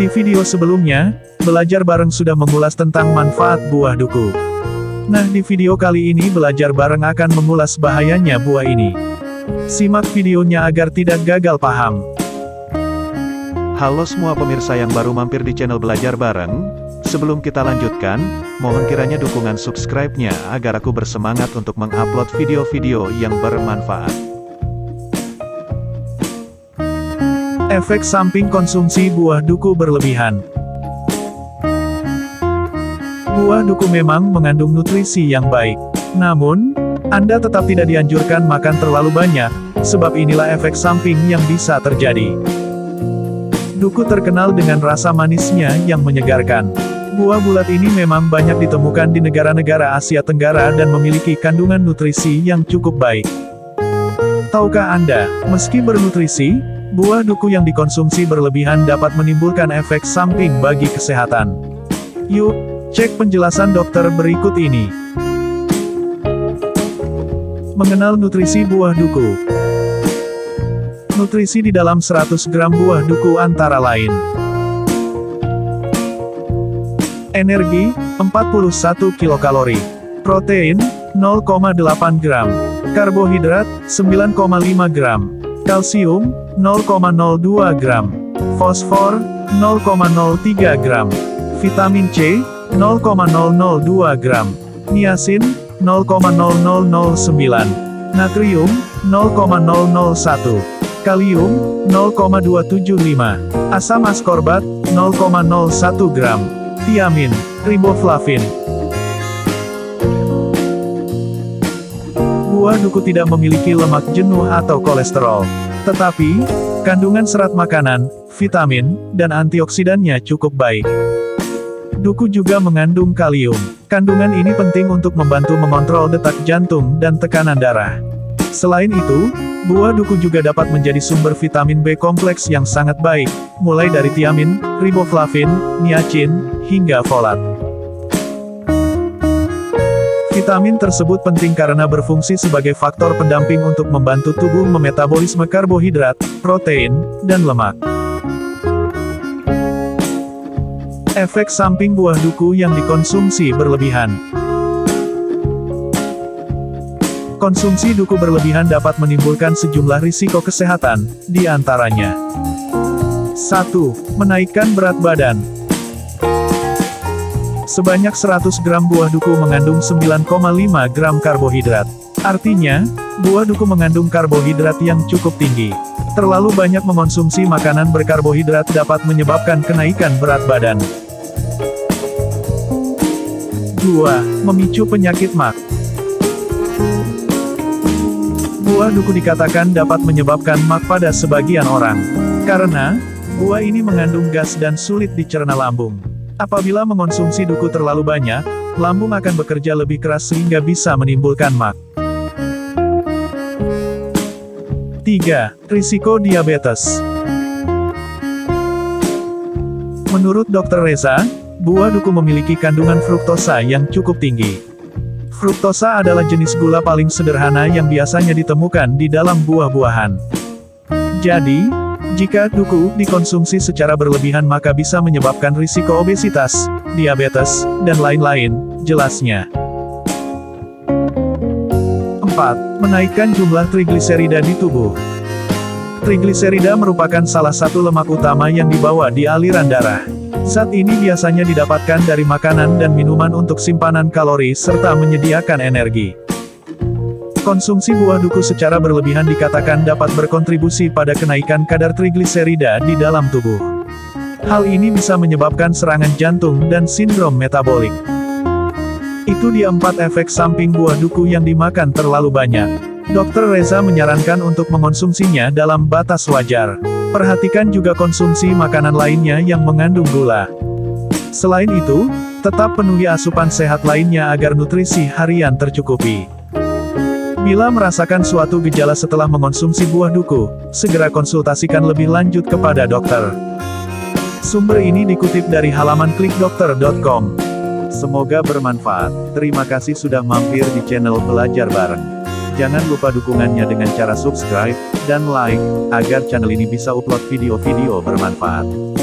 Di video sebelumnya, belajar bareng sudah mengulas tentang manfaat buah duku. Nah di video kali ini belajar bareng akan mengulas bahayanya buah ini. Simak videonya agar tidak gagal paham. Halo semua pemirsa yang baru mampir di channel Belajar Bareng. Sebelum kita lanjutkan, mohon kiranya dukungan subscribe-nya agar aku bersemangat untuk mengupload video-video yang bermanfaat. Efek samping konsumsi buah duku berlebihan. Buah duku memang mengandung nutrisi yang baik. Namun, Anda tetap tidak dianjurkan makan terlalu banyak, sebab inilah efek samping yang bisa terjadi. Duku terkenal dengan rasa manisnya yang menyegarkan. Buah bulat ini memang banyak ditemukan di negara-negara Asia Tenggara dan memiliki kandungan nutrisi yang cukup baik. Tahukah Anda, meski bernutrisi, buah duku yang dikonsumsi berlebihan dapat menimbulkan efek samping bagi kesehatan. Yuk, cek penjelasan dokter berikut ini. Mengenal nutrisi buah duku. Nutrisi di dalam 100 gram buah duku antara lain. Energi, 41 kilokalori. Protein, 0,8 gram. Karbohidrat, 9,5 gram. Kalsium, 0,02 gram. Fosfor, 0,03 gram. Vitamin C, 0,002 gram. Niacin, 0,0009. Natrium, 0,001 kalium 0,275, asam askorbat 0,01 gram, tiamin, riboflavin. Buah duku tidak memiliki lemak jenuh atau kolesterol, tetapi kandungan serat makanan, vitamin, dan antioksidannya cukup baik. Duku juga mengandung kalium. Kandungan ini penting untuk membantu mengontrol detak jantung dan tekanan darah. Selain itu, Buah duku juga dapat menjadi sumber vitamin B kompleks yang sangat baik, mulai dari tiamin, riboflavin, niacin, hingga folat. Vitamin tersebut penting karena berfungsi sebagai faktor pendamping untuk membantu tubuh memetabolisme karbohidrat, protein, dan lemak. Efek samping buah duku yang dikonsumsi berlebihan Konsumsi duku berlebihan dapat menimbulkan sejumlah risiko kesehatan, di antaranya 1. Menaikkan berat badan Sebanyak 100 gram buah duku mengandung 9,5 gram karbohidrat. Artinya, buah duku mengandung karbohidrat yang cukup tinggi. Terlalu banyak mengonsumsi makanan berkarbohidrat dapat menyebabkan kenaikan berat badan. 2. Memicu penyakit mak. Buah duku dikatakan dapat menyebabkan mak pada sebagian orang. Karena, buah ini mengandung gas dan sulit dicerna lambung. Apabila mengonsumsi duku terlalu banyak, lambung akan bekerja lebih keras sehingga bisa menimbulkan mak. 3. Risiko diabetes Menurut Dr. Reza, buah duku memiliki kandungan fruktosa yang cukup tinggi. Fruktosa adalah jenis gula paling sederhana yang biasanya ditemukan di dalam buah-buahan. Jadi, jika duku dikonsumsi secara berlebihan maka bisa menyebabkan risiko obesitas, diabetes, dan lain-lain, jelasnya. 4. Menaikkan jumlah trigliserida di tubuh. Trigliserida merupakan salah satu lemak utama yang dibawa di aliran darah. Zat ini biasanya didapatkan dari makanan dan minuman untuk simpanan kalori serta menyediakan energi. Konsumsi buah duku secara berlebihan dikatakan dapat berkontribusi pada kenaikan kadar trigliserida di dalam tubuh. Hal ini bisa menyebabkan serangan jantung dan sindrom metabolik. Itu dia empat efek samping buah duku yang dimakan terlalu banyak. Dr. Reza menyarankan untuk mengonsumsinya dalam batas wajar. Perhatikan juga konsumsi makanan lainnya yang mengandung gula. Selain itu, tetap penuhi asupan sehat lainnya agar nutrisi harian tercukupi. Bila merasakan suatu gejala setelah mengonsumsi buah duku, segera konsultasikan lebih lanjut kepada dokter. Sumber ini dikutip dari halaman klikdokter.com. Semoga bermanfaat. Terima kasih sudah mampir di channel Belajar Bareng. Jangan lupa dukungannya dengan cara subscribe, dan like, agar channel ini bisa upload video-video bermanfaat.